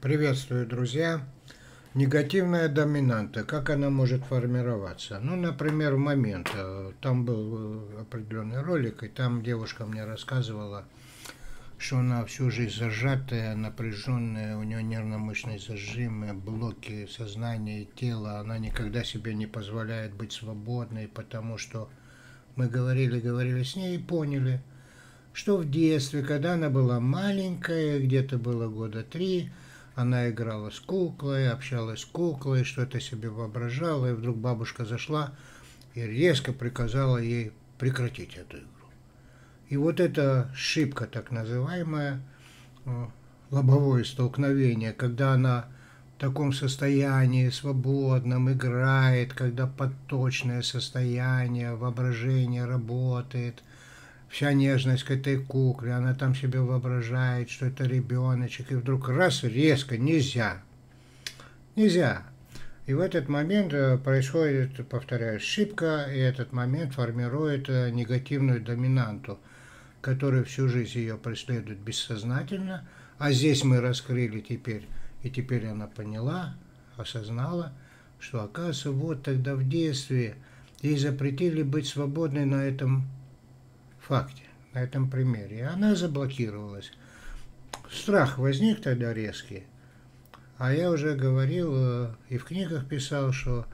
Приветствую, друзья! Негативная доминанта, как она может формироваться? Ну, например, в момент, э, там был э, определенный ролик, и там девушка мне рассказывала, что она всю жизнь зажатая, напряженная, у нее нервно-мышечные зажимы, блоки сознания и тела, она никогда себе не позволяет быть свободной, потому что мы говорили, говорили с ней и поняли – что в детстве, когда она была маленькая, где-то было года три, она играла с куклой, общалась с куклой, что-то себе воображала, и вдруг бабушка зашла и резко приказала ей прекратить эту игру. И вот эта шибка, так называемая, э, лобовое столкновение, когда она в таком состоянии свободном играет, когда подточное состояние, воображение работает, вся нежность к этой кукле, она там себе воображает, что это ребеночек, и вдруг раз, резко, нельзя. Нельзя. И в этот момент э, происходит, повторяю, ошибка, и этот момент формирует э, негативную доминанту, которая всю жизнь ее преследует бессознательно, а здесь мы раскрыли теперь, и теперь она поняла, осознала, что, оказывается, вот тогда в детстве ей запретили быть свободной на этом факте, на этом примере. Она заблокировалась. Страх возник тогда резкий. А я уже говорил э, и в книгах писал, что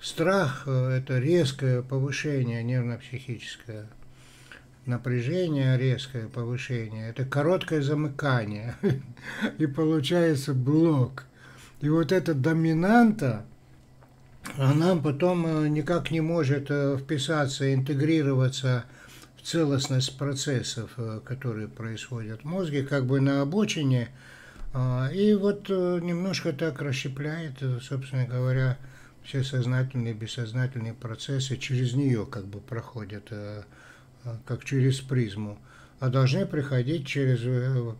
страх э, – это резкое повышение нервно-психическое напряжение резкое повышение, это короткое замыкание, и получается блок. И вот эта доминанта, она потом э, никак не может вписаться, интегрироваться целостность процессов, э, которые происходят в мозге, как бы на обочине, а, и вот э, немножко так расщепляет, э, собственно говоря, все сознательные и бессознательные процессы через нее как бы проходят, как через призму, а должны приходить через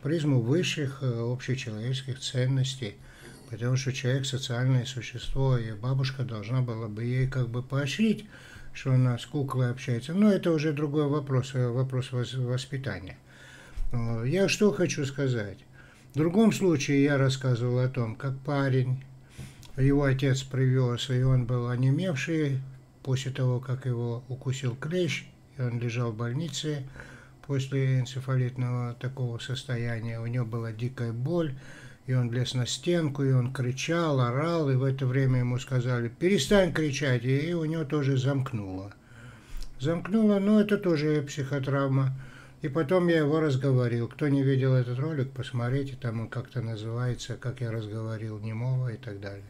призму высших общечеловеческих ценностей, потому что человек социальное существо, и бабушка должна была бы ей как бы поощрить что она с куклой общается. Но это уже другой вопрос, э, вопрос воспитания. Э, я что хочу сказать. В другом случае я рассказывал о том, как парень, его отец привез, и он был онемевший после того, как его укусил клещ, и он лежал в больнице после энцефалитного такого состояния. У него была дикая боль, и он лез на стенку, и он кричал, орал, и в это время ему сказали, перестань кричать, и у него тоже замкнуло. Замкнуло, но это тоже психотравма. И потом я его разговорил. Кто не видел этот ролик, посмотрите, там он как-то называется, как я разговорил немого и так далее.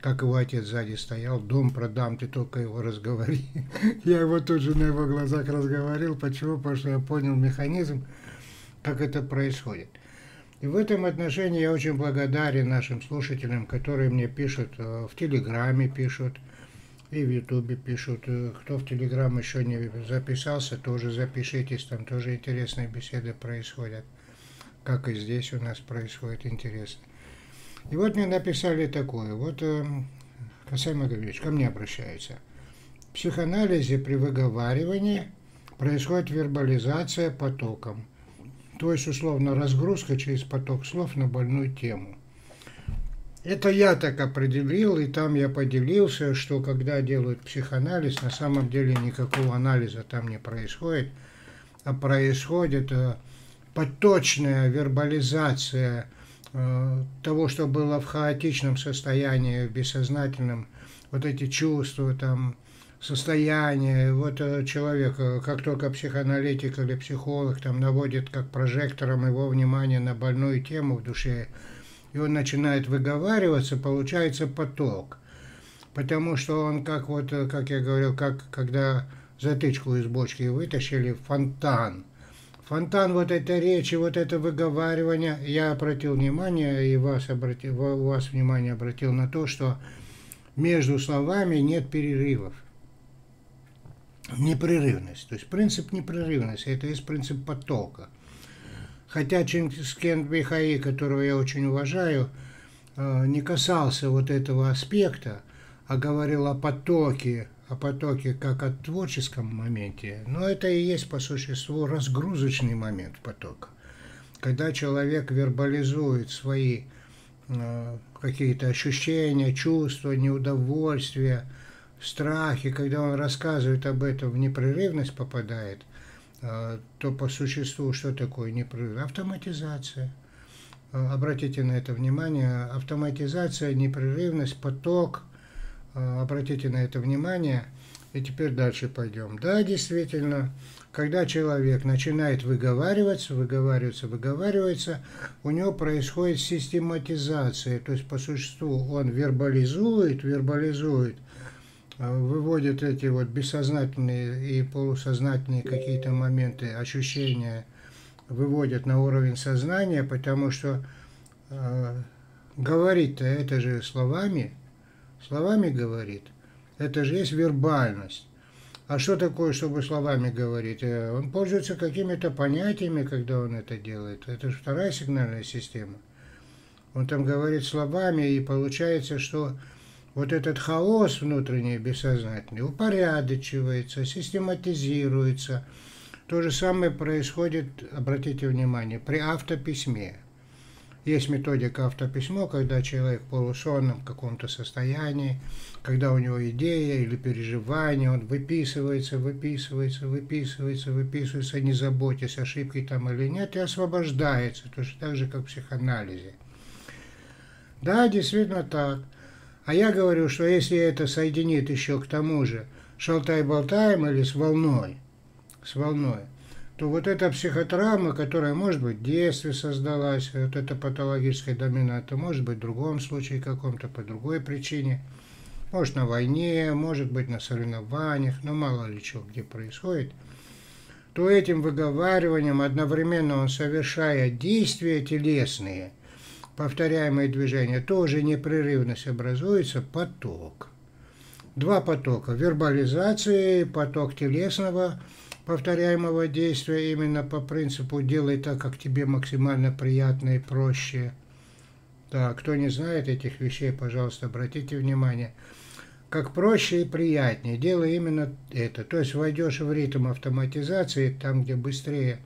Как его отец сзади стоял, дом продам, ты только его разговори. Я его тут же на его глазах разговорил. Почему? Потому что я понял механизм, как это происходит. И в этом отношении я очень благодарен нашим слушателям, которые мне пишут э, в Телеграме, пишут и в Ютубе пишут. Э, кто в Телеграм еще не записался, тоже запишитесь, там тоже интересные беседы происходят, как и здесь у нас происходит интересно. И вот мне написали такое, вот э, Хасан Магович ко мне обращается. В психоанализе при выговаривании происходит вербализация потоком – то есть, условно, разгрузка через поток слов на больную тему. Это я так определил, и там я поделился, что когда делают психоанализ, на самом деле никакого анализа там не происходит, а происходит э, поточная вербализация э, того, что было в хаотичном состоянии, в бессознательном, вот эти чувства, там, состояние. Вот э, человек, э, как только психоаналитик или психолог там наводит как прожектором его внимание на больную тему в душе, и он начинает выговариваться, получается поток. Потому что он как вот, э, как я говорил, как когда затычку из бочки вытащили, фонтан. Фонтан вот этой речи, вот это выговаривание, я обратил внимание, и вас, обратил, вас внимание обратил на то, что между словами нет перерывов непрерывность. То есть принцип непрерывности – это есть принцип потока. Хотя Чингискен Бихаи, которого я очень уважаю, э, не касался вот этого аспекта, а говорил о потоке, о потоке как о творческом моменте. Но это и есть по существу разгрузочный момент потока. Когда человек вербализует свои э, какие-то ощущения, чувства, неудовольствия, страхи, когда он рассказывает об этом, в непрерывность попадает, э, то по существу что такое непрерывность? Автоматизация. Э, обратите на это внимание. Автоматизация, непрерывность, поток. Обратите на это внимание. И теперь дальше пойдем. Да, действительно, когда человек начинает выговариваться, выговариваться, выговаривается, у него происходит систематизация, то есть по существу он вербализует, вербализует, выводит эти вот бессознательные и полусознательные какие-то моменты, ощущения, выводит на уровень сознания, потому что э, говорить-то это же словами, словами говорит, это же есть вербальность. А что такое, чтобы словами говорить? Э, он пользуется какими-то понятиями, когда он это делает. Это же вторая сигнальная система. Он там говорит словами, и получается, что вот этот хаос внутренний, бессознательный, упорядочивается, систематизируется. То же самое происходит, обратите внимание, при автописьме. Есть методика автописьмо, когда человек в полусонном каком-то состоянии, когда у него идея или переживание, он выписывается, выписывается, выписывается, выписывается, не заботясь, ошибки там или нет, и освобождается, точно так же, как в психоанализе. Да, действительно так. А я говорю, что если это соединит еще к тому же шалтай-болтаем или с волной, с волной, то вот эта психотравма, которая, может быть, в детстве создалась, вот эта патологическая доминанта, может быть, в другом случае каком-то, по другой причине, может, на войне, может быть, на соревнованиях, но мало ли что где происходит, то этим выговариванием одновременно он совершая действия телесные, повторяемые движения, тоже непрерывность образуется поток. Два потока. Вербализации, поток телесного повторяемого действия именно по принципу «делай так, как тебе максимально приятно и проще». Да, кто не знает этих вещей, пожалуйста, обратите внимание. Как проще и приятнее, делай именно это. То есть войдешь в ритм автоматизации, там, где быстрее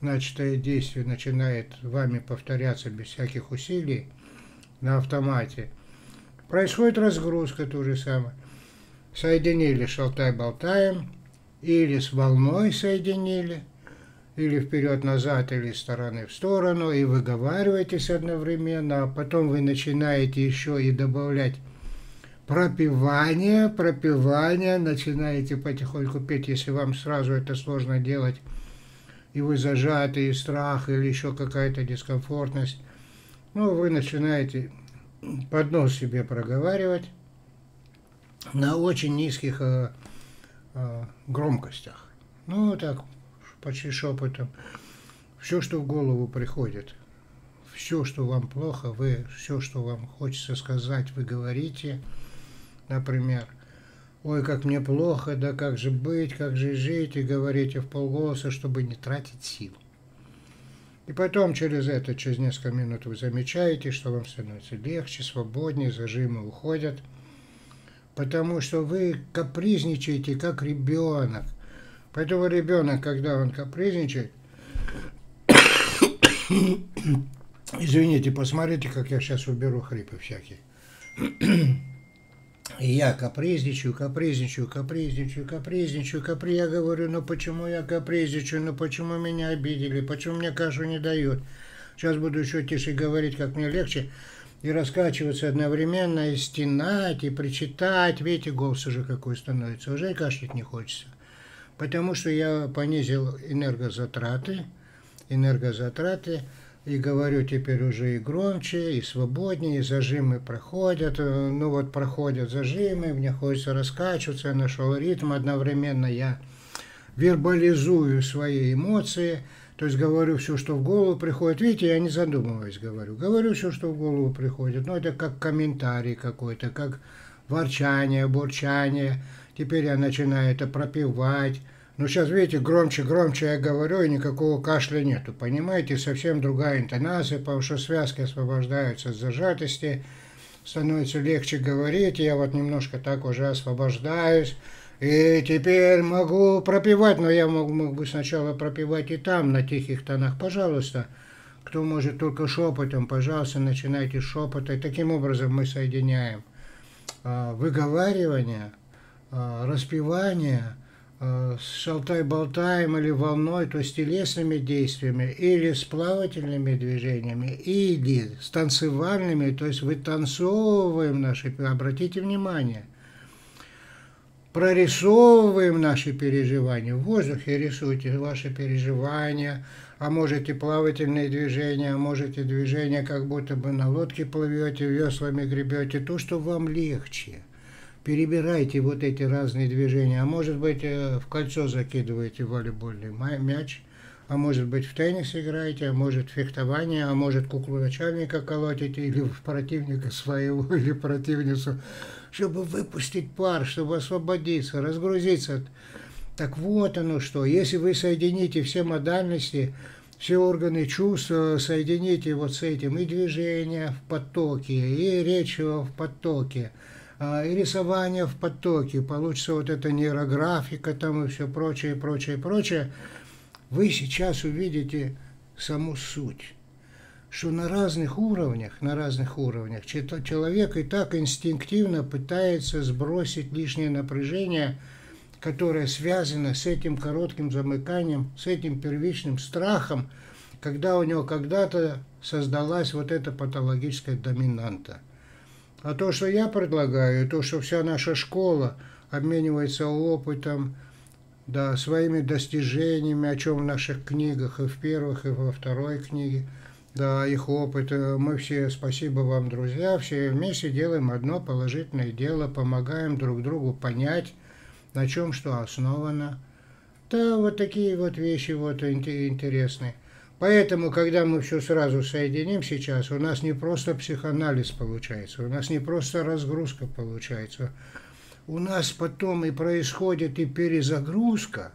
начатое действие начинает вами повторяться без всяких усилий на автомате. Происходит разгрузка то же самое. Соединили шалтай-болтаем, или с волной соединили, или вперед-назад, или из стороны в сторону, и выговариваетесь одновременно, а потом вы начинаете еще и добавлять пропивание, пропивание, начинаете потихоньку петь, если вам сразу это сложно делать, и вы зажаты, и страх, или еще какая-то дискомфортность, ну, вы начинаете под нос себе проговаривать на очень низких э, э, громкостях. Ну, так, почти шепотом. Все, что в голову приходит. Все, что вам плохо, вы, все, что вам хочется сказать, вы говорите. Например, ой, как мне плохо, да как же быть, как же жить, и говорите в полголоса, чтобы не тратить сил. И потом через это, через несколько минут вы замечаете, что вам становится легче, свободнее, зажимы уходят – потому что вы капризничаете как ребенок. Поэтому ребенок, когда он капризничает, извините, посмотрите, как я сейчас уберу хрипы всякие. И я капризничаю, капризничаю, капризничаю, капризничаю, капри. Я говорю, ну почему я капризничаю, ну почему меня обидели, почему мне кашу не дают. Сейчас буду еще тише говорить, как мне легче и раскачиваться одновременно, и стенать, и причитать. Видите, голос уже какой становится. Уже и кашлять не хочется. Потому что я понизил энергозатраты, энергозатраты, и говорю теперь уже и громче, и свободнее, и зажимы проходят. Ну вот проходят зажимы, мне хочется раскачиваться, я нашел ритм, одновременно я вербализую свои эмоции – то есть говорю все, что в голову приходит. Видите, я не задумываясь говорю. Говорю все, что в голову приходит. Но ну, это как комментарий какой-то, как ворчание, бурчание. Теперь я начинаю это пропивать. Но сейчас, видите, громче, громче я говорю, и никакого кашля нету. Понимаете, совсем другая интонация, потому что связки освобождаются от зажатости, становится легче говорить. Я вот немножко так уже освобождаюсь. И теперь могу пропивать, но я мог, мог бы сначала пропивать и там, на тихих тонах. Пожалуйста, Кто может только шепотом, пожалуйста, начинайте шепота. И таким образом мы соединяем а, выговаривание, а, распевание с шалтай-болтаем или волной, то есть телесными действиями, или с плавательными движениями, или с танцевальными, то есть вытанцовываем наши, обратите внимание – прорисовываем наши переживания. В воздухе рисуйте ваши переживания, а можете плавательные движения, а можете движения, как будто бы на лодке плывете, веслами гребете, то, что вам легче. Перебирайте вот эти разные движения, а может быть э, в кольцо закидываете волейбольный мяч, а может быть в теннис играете, а может фехтование, а может куклу начальника колотите или в противника своего, или противницу, чтобы выпустить пар, чтобы освободиться, разгрузиться. Так вот оно что, если вы соедините все модальности, все органы чувств, соедините вот с этим и движение в потоке, и речь в потоке, и рисование в потоке, получится вот эта нейрографика там и все прочее, прочее, прочее, вы сейчас увидите саму суть, что на разных уровнях, на разных уровнях человек и так инстинктивно пытается сбросить лишнее напряжение, которое связано с этим коротким замыканием, с этим первичным страхом, когда у него когда-то создалась вот эта патологическая доминанта. А то, что я предлагаю, то, что вся наша школа обменивается опытом, да, своими достижениями, о чем в наших книгах, и в первых, и во второй книге, да, их опыт. Мы все, спасибо вам, друзья, все вместе делаем одно положительное дело, помогаем друг другу понять, на чем что основано. Да, вот такие вот вещи вот интересные. Поэтому, когда мы все сразу соединим сейчас, у нас не просто психоанализ получается, у нас не просто разгрузка получается, у нас потом и происходит и перезагрузка,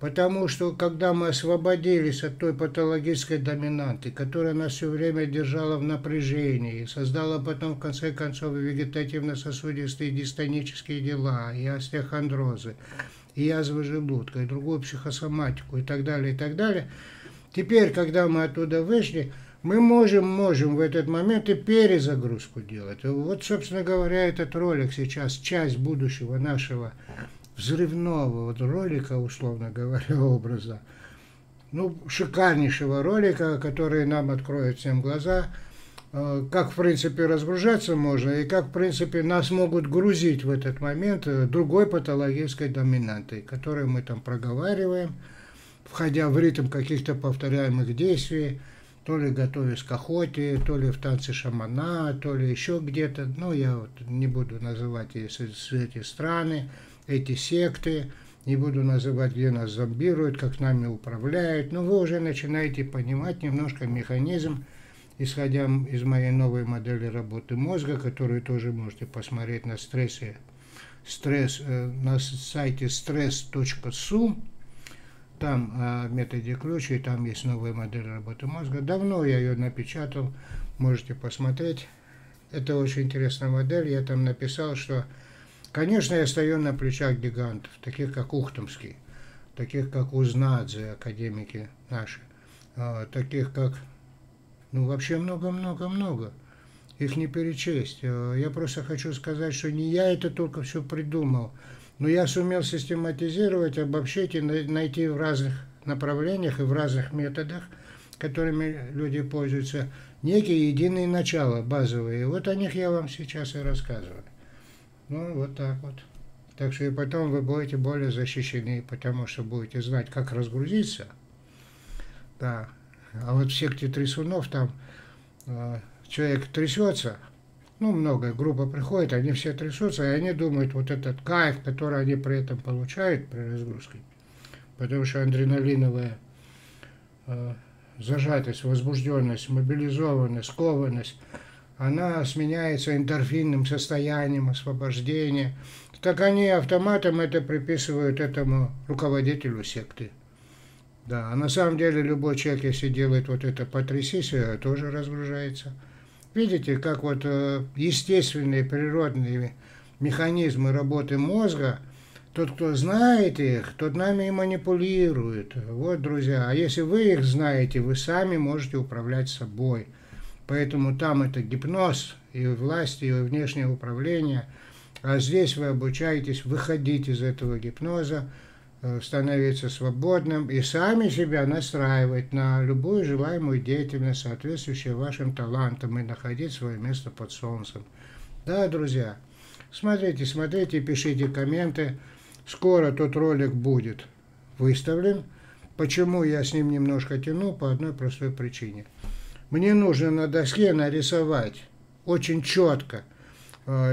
потому что когда мы освободились от той патологической доминанты, которая нас все время держала в напряжении, создала потом в конце концов вегетативно-сосудистые дистонические дела, и остеохондрозы, и язвы желудка, и другую психосоматику, и так далее, и так далее. Теперь, когда мы оттуда вышли, мы можем, можем в этот момент и перезагрузку делать. Вот, собственно говоря, этот ролик сейчас часть будущего нашего взрывного вот ролика, условно говоря, образа. Ну, шикарнейшего ролика, который нам откроет всем глаза, э, как, в принципе, разгружаться можно, и как, в принципе, нас могут грузить в этот момент э, другой патологической доминантой, которую мы там проговариваем, входя в ритм каких-то повторяемых действий, то ли готовясь к охоте, то ли в танце шамана, то ли еще где-то. Ну, я вот не буду называть эти страны, эти секты, не буду называть, где нас зомбируют, как нами управляют. Но вы уже начинаете понимать немножко механизм, исходя из моей новой модели работы мозга, которую тоже можете посмотреть на стрессе, стресс, э, на сайте stress.su там о методе ключа, там есть новая модель работы мозга. Давно я ее напечатал, можете посмотреть. Это очень интересная модель. Я там написал, что, конечно, я стою на плечах гигантов, таких как Ухтомский, таких как Узнадзе, академики наши, а, таких как, ну, вообще много-много-много. Их не перечесть. А, я просто хочу сказать, что не я это только все придумал. Но я сумел систематизировать, обобщить и найти в разных направлениях и в разных методах, которыми люди пользуются, некие единые начала базовые. Вот о них я вам сейчас и рассказываю. Ну, вот так вот. Так что и потом вы будете более защищены, потому что будете знать, как разгрузиться. Да. А вот в секте трясунов там э, человек трясется, ну, много, группа приходит, они все трясутся, и они думают, вот этот кайф, который они при этом получают при разгрузке, потому что адреналиновая э, зажатость, возбужденность, мобилизованность, скованность, она сменяется эндорфинным состоянием освобождения. Так они автоматом это приписывают этому руководителю секты. Да, а на самом деле любой человек, если делает вот это потрясись, тоже разгружается. Видите, как вот э, естественные природные механизмы работы мозга Тот, кто знает их, тот нами и манипулирует. Вот, друзья. А если вы их знаете, вы сами можете управлять собой. Поэтому там это гипноз, и власть, и внешнее управление. А здесь вы обучаетесь выходить из этого гипноза, становиться свободным и сами себя настраивать на любую желаемую деятельность, соответствующую вашим талантам, и находить свое место под солнцем. Да, друзья, смотрите, смотрите, пишите комменты. Скоро тот ролик будет выставлен. Почему я с ним немножко тяну? По одной простой причине. Мне нужно на доске нарисовать очень четко э,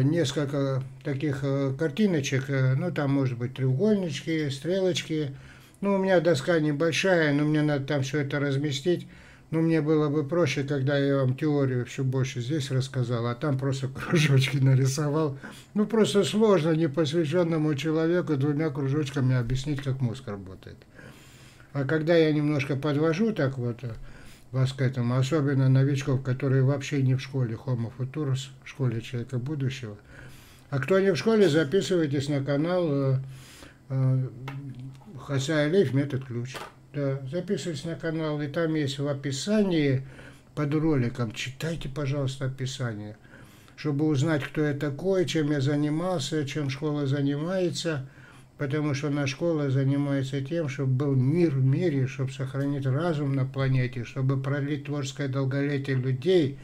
несколько таких э, картиночек, э, ну там может быть треугольнички, стрелочки. Ну, у меня доска небольшая, но мне надо там все это разместить. Ну, мне было бы проще, когда я вам теорию все больше здесь рассказал, а там просто кружочки нарисовал. Ну, просто сложно непосвященному человеку двумя кружочками объяснить, как мозг работает. А когда я немножко подвожу так вот вас к этому, особенно новичков, которые вообще не в школе Homo Futurus, в школе человека будущего, а кто не в школе, записывайтесь на канал э, э, Хаса Алиф, метод ключ. Да, записывайтесь на канал, и там есть в описании под роликом, читайте, пожалуйста, описание, чтобы узнать, кто я такой, чем я занимался, чем школа занимается, потому что наша школа занимается тем, чтобы был мир в мире, чтобы сохранить разум на планете, чтобы продлить творческое долголетие людей,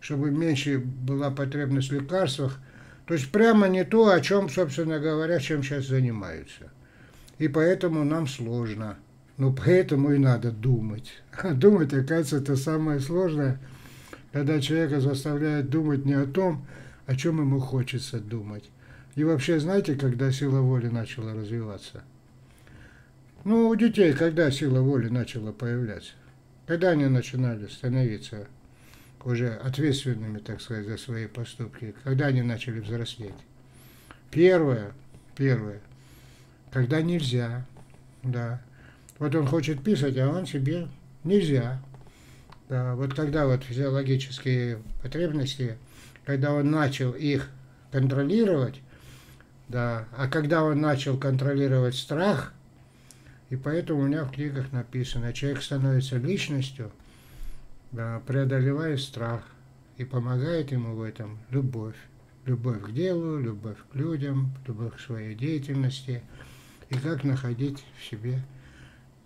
чтобы меньше была потребность в лекарствах. То есть прямо не то, о чем, собственно говоря, чем сейчас занимаются. И поэтому нам сложно. Ну, поэтому и надо думать. А думать, оказывается, это самое сложное, когда человека заставляют думать не о том, о чем ему хочется думать. И вообще, знаете, когда сила воли начала развиваться? Ну, у детей, когда сила воли начала появляться? Когда они начинали становиться уже ответственными, так сказать, за свои поступки? Когда они начали взрослеть? Первое, первое, когда нельзя, да, вот он хочет писать, а он себе нельзя. Да, вот когда вот физиологические потребности, когда он начал их контролировать, да, а когда он начал контролировать страх, и поэтому у меня в книгах написано, человек становится личностью, да, преодолевая страх, и помогает ему в этом любовь. Любовь к делу, любовь к людям, любовь к своей деятельности, и как находить в себе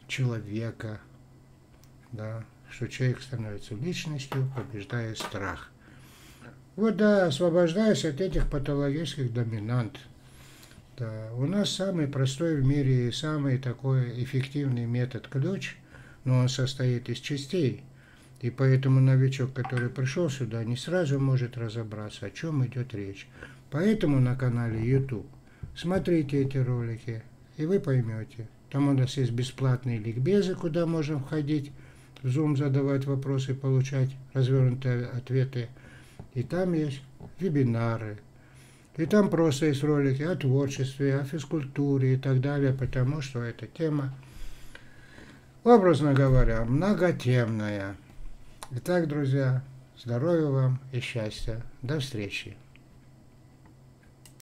человека, да, что человек становится личностью, побеждая страх. Вот да, освобождаясь от этих патологических доминант. Да, у нас самый простой в мире и самый такой эффективный метод ключ, но он состоит из частей. И поэтому новичок, который пришел сюда, не сразу может разобраться, о чем идет речь. Поэтому на канале YouTube смотрите эти ролики, и вы поймете. Там у нас есть бесплатные ликбезы, куда можем входить, в Zoom задавать вопросы, получать развернутые ответы. И там есть вебинары. И там просто есть ролики о творчестве, о физкультуре и так далее, потому что эта тема, образно говоря, многотемная. Итак, друзья, здоровья вам и счастья. До встречи.